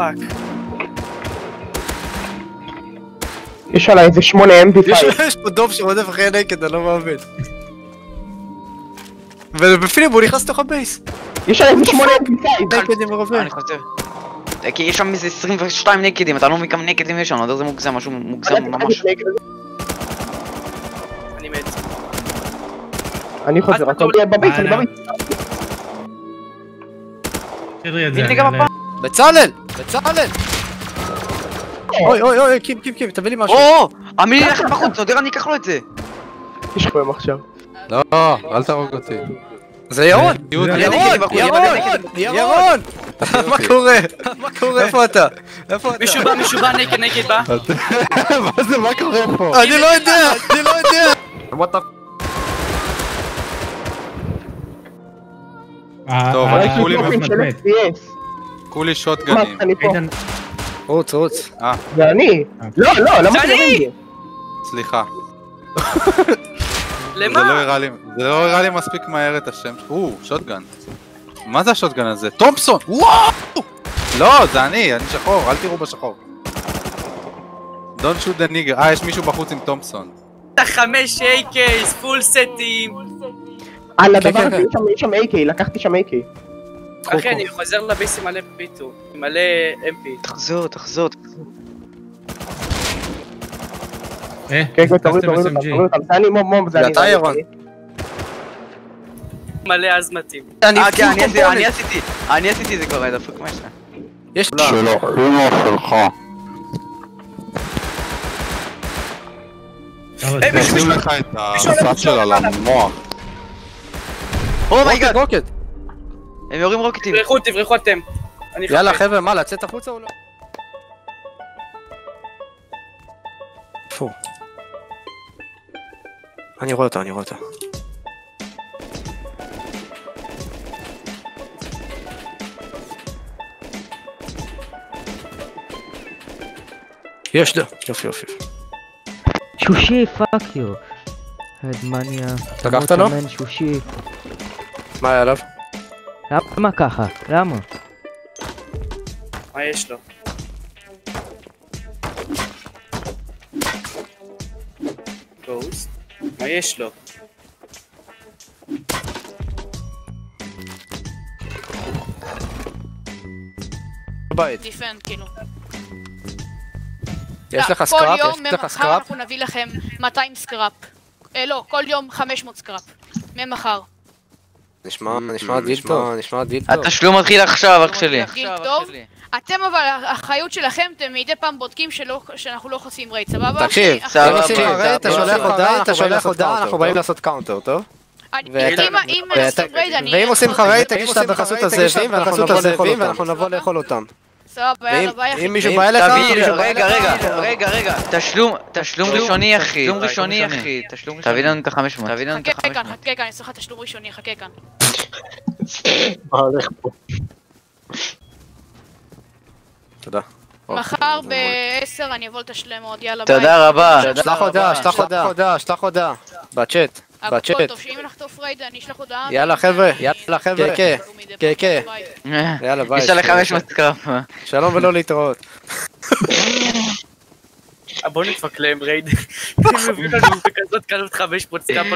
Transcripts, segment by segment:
Fuck. יש עליי איזה שמונה MP5. יש יש פה דוב שרודף אחרי ה naked, אני לא מאמין. ובפנים הוא נכנס לתוך ה base. יש עליי איזה שמונה MP5. naked עם הרובה. אני חושב. אה, כי יש שם איזה 22 נקדים, אתה לא מבין כמה נקדים יש שם, אתה יודע זה מוגזם, משהו מוגזם ממש. אני מת. אני חוזר, אתה ב beach, אני ניגע אעלה. בפעם? בצלאל! בצלאל! אוי אוי אוי, קים קים קים, תביא לי משהו. או! עמילי ילך בחוץ, נודר אני אקח לו את זה. יש לך היום עכשיו. לא, אל תהרוג אותי. זה ירון! ירון! ירון! ירון! מה קורה? מה קורה? איפה אתה? איפה אתה? מישהו בא, מישהו בא, נקד, נקד בא. מה זה, מה קורה פה? אני לא יודע! אני לא יודע! אה, טוב, אה, אני כולי אה, כולי מה, שוטגנים. רוץ רוץ. זה אני. לא, לא, למה זה אתה אני! לי? סליחה. לא למה? לי, זה לא הראה לי מספיק מהר את השם. או, שוטגן. מה זה השוטגן הזה? תומפסון! וואו! לא, זה אני, אני שחור, אל תראו בשחור. Don't shoot the nigger. אה, יש מישהו בחוץ עם תומפסון. אתה חמש אייקייס, פול סטים. על כן, הדבר כן, הזה יש שם- יש שם AK, לקחתי שם AK. אחי, אני חוזר לבייס עם מלא פיטו. עם מלא MP. תחזור, תחזור. אה, כן, כן, תוריד, תוריד אותם. תוריד אותם. זה אני מום מום, זה אני. אתה. ירון. מלא אזמתים. אני אה, כן, אני עשיתי-. אני עשיתי, זה כבר, דפוק מה יש לך? יש אבל היי, זה- מישהו- שים לך את הסף שלה למוח. Oh my god, rocket! הם יורים רוקטים. תברחו, תברחו אתם. אני יאללה. חבר'ה, מה, לצאת החוצה או לא? הוא? אני רואה אותה, אני רואה אותה. יש דה, יופי יופי. שושי, פאק יו. הדמניה. לקחת לו? שושי. מה היה עליו? למה ככה? למה? מה יש לו? גוסט? מה יש לו? בבית. Defend, כאילו. יש לך כל scrap? יום יש לך ממחר? אנחנו נביא לכם 200 scrap. אה, לא, כל יום 500 scrap. ממחר. נשמע, נשמע דיל טוב, נשמע דיל טוב. התשלום מתחיל עכשיו, אח שלי. אתם אבל, האחריות שלכם, אתם מדי פעם בודקים שלא- שאנחנו לא חושפים raid, סבבה? תקשיב, אחי, סבבה. אתה. שולח הודעה, אתה שולח הודעה, אנחנו באים? לעשות counter, טוב? ואם עושים לך אותם עושים לך בחסות הזאבים, ואנחנו נבוא לאכול אותם. סבבה, יאללה, ביי. אם מישהו בא אליך, תביא, מישהו בא רגע, אליך, רגע, רגע, רגע, תשלום, תשלום ראשוני אחי, תשלום ראשוני אחי, תשלום ראשוני. תביא לנו את ה-500, תביא לנו את חכה כאן, ה-500. חכה כאן, אני אעשה לך תשלום ראשוני, חכה כאן. מה הולך פה? תודה. מחר ב-10 אני אבוא לתשלם עוד, יאללה ביי. תודה רבה. שלח הודעה, שלח הודעה, שלח הודעה. בצ'אט, בצ'אט. טוב, שאם נחטוף רייד אני אשלח הודעה. יאללה חבר'ה, יאללה חבר'ה. כן, כן, כן. ביי. יאללה ביי. יש עליך 500 scrap. שלום ולא להתראות. אה, בוא נדפק להם raid. הם מביאים לנו בכזאת קלות 500 scrap.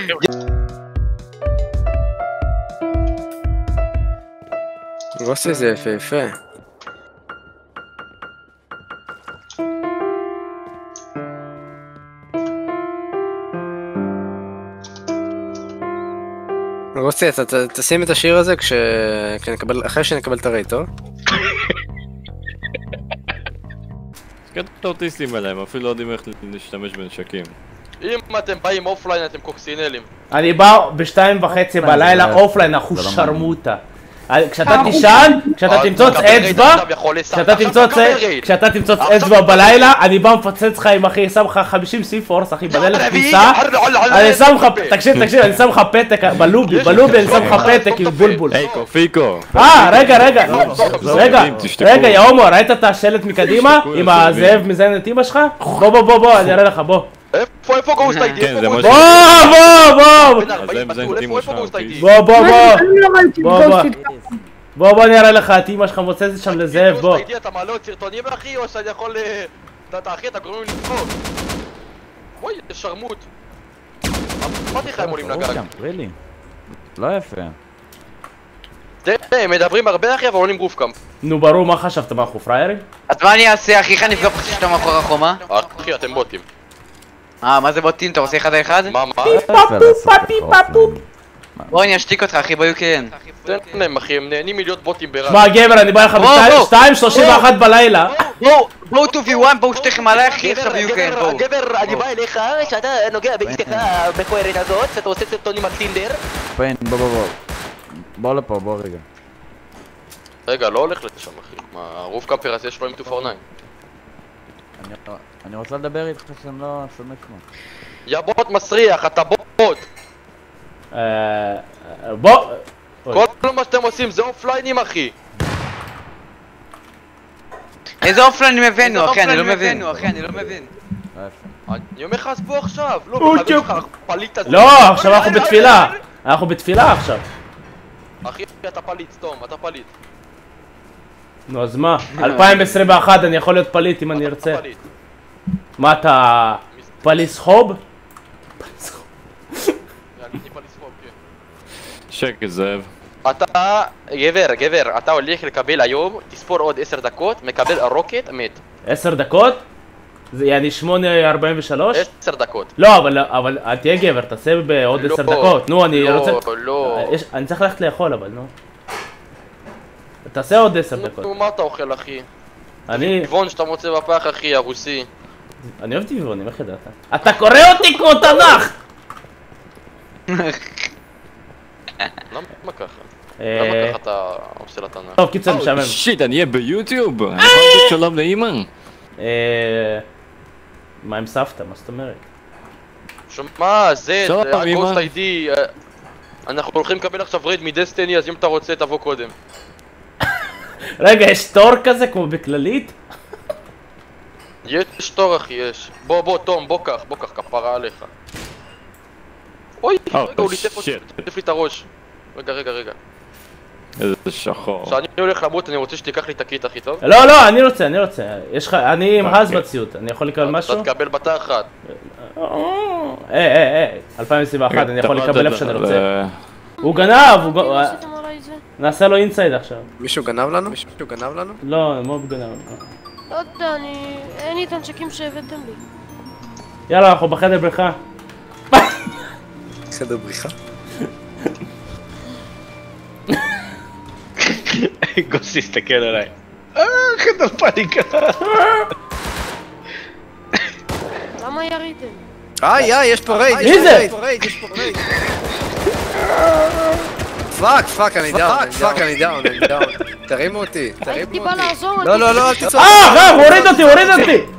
רוסי זה יפהפה. רוסי, אתה ת- תשים את השיר הזה כש... כשנקבל, אחרי שנקבל את ה raid, טוב? כן, כרטיסים עליהם, אפילו לא יודעים איך להשתמש בנשקים. אם אתם באים offline אתם קוקסינלים. אני בא בשתיים וחצי בלילה offline, אחוז שרמוטה. כשאתה תישן, כשאתה תמצוץ אצבע, כשאתה תמצוץ כשאתה תמצוץ אצבע בלילה, אני בא מפוצץ לך עם אחי, שם לך 50 סי פורס, אחי, בדלת כניסה, אני שם לך, תקשיב, תקשיב, אני שם לך פתק, בלובי, בלובי אני שם לך פתק עם בולבול. היי, קופיקו! אה, רגע, רגע, רגע. רגע, יא הומו, ראית את השלט מקדימה? עם הזאב מזיין את אמא שלך? בוא, בוא, בוא, בוא, אני אראה לך, בוא. איפה איפה גוסט איי-די? כן, זה מה ש... בוא, בוא, בוא! בן 40 זה בתול, מתאים איפה איפה לך, גוסט איי-די? בוא, בוא, לא בוא, בוא. בוא בוא אני אראה לך את אמא שלך מוצצת שם לזאב בוא. אתה מעלה עוד סרטונים אחי, או שאני יכול... אה, אתה- אחי, אתה גורם לי לצחוק. אוי, איזה שרמוט. אמרתי לך הם עולים לגג. לא יפה. תראה, הם מדברים הרבה אחי, אבל עולים גרופקאמפ. נו ברור מה חשבת מה אנחנו פראיירים? אז מה אני אעשה אחי? איך אני אפגע שאתה מאחורי החומה? אחי, אתם בוטים. אה, מה זה בוטים? אתה עושה אחד על אחד? מה, מה? בוא אני אשתיק אותך אחי ב-UKN. תן להם אחי, הם נהנים מלהיות בוטים ברע. שמע גבר אני בא לך בוא, בוא. ב-2.31 בלילה. בואו, בואו 2v1, בואו שתיכם עליי אחי עכשיו ב-UKN, בואו. גבר, אני בא אליך, שאתה נוגע באשתך המכוערת הזאת, שאתה עושה סרטונים על טינדר. פיין, בוא בוא בוא. בוא לפה, בוא רגע. רגע, לא הולך לשם אחי. מה, הרוף קאפר הזה יש לו עם 249. אני- אני רוצה לדבר איתך שאני לא שומע כלום. יא בוט מסריח, אתה בוט. אה, בוא. כל מה שאתם עושים זה אופליינים אחי. איזה אופליינים הבאנו אחי? אני לא מבין. אחי, אני לא מבין. אני אומר לך אז בוא עכשיו. לא, בחבר שלך, פליט הזה. לא עכשיו אנחנו בתפילה. אנחנו בתפילה עכשיו. אחי, אתה פליט, סתום, אתה פליט. נו אז מה? 2021 אני יכול להיות פליט אם אני ארצה. מה אתה פליס חוב? שקט זאב. אתה, גבר, גבר, אתה הולך לקבל היום, תספור עוד 10 דקות, מקבל רוקט, מת. 10 דקות? זה יעני 8.43? 10 דקות. לא, אבל, אבל תהיה גבר, תעשה בעוד לא, 10 דקות. נו, אני לא, רוצה... לא. יש, אני צריך ללכת לאכול, אבל נו. תעשה עוד 10 דקות. נו, מה אתה אוכל אחי? אני... טבעון שאתה מוצא בפח אחי, הרוסי. אני אוהב טבעונים, איך ידעת? אתה קורא אותי כמו תנ"ך! למה ככה? אה, למה ככה אתה עושה לתנ"ך? טוב, קיצר, משעמם. שיט, אני אהיה ביוטיוב? אני יכול להגיד שלום לאמא? אה, מה עם סבתא? מה זאת אומרת? שמע, זה, הגוסט. איי-די, אה, אנחנו הולכים לקבל עכשיו רייד מדסטיני, אז אם אתה רוצה תבוא קודם. רגע, יש תור כזה כמו בכללית? יש תור אחי, יש. בוא, בוא, תום, בוא קח, בוא קח, כפרה עליך. אוי, אה, רגע, הוא ליטף לי את הראש. רגע, רגע, רגע. איזה שחור. כשאני הולך למות, אני רוצה שתיקח לי את ה kit הכי טוב. לא, לא, אני רוצה, אני רוצה. יש לך, אני עם hazmat suit, אני יכול לקבל משהו? אתה תקבל בתחת. אה, אה, אה, 2021, אני יכול לקבל איפה שאני רוצה. הוא גנב, הוא גנב. עשיתם עליי זה? נעשה לו inside עכשיו. מישהו גנב לנו? מישהו גנב לנו? לא, מוב גנב. לא יודע, אני... אין לי את הנשקים שהבאתם לי. יאללה, אנחנו בחדר בריחה. בחדר בריחה? גוסי הסתכל עליי. אה, חדר פאניקה. למה יריתם? איי, איי, יש פה raid, מי יש פה זה? raid, יש פה raid, יש פה raid. fuck, fuck, אני down, fuck, אני down, אני down. תרימו אותי, תרימו הייתי אותי. בא לעזור, לא, לא, לא, אל תצאו. אה, רב, הוריד אותי, הוריד אותי!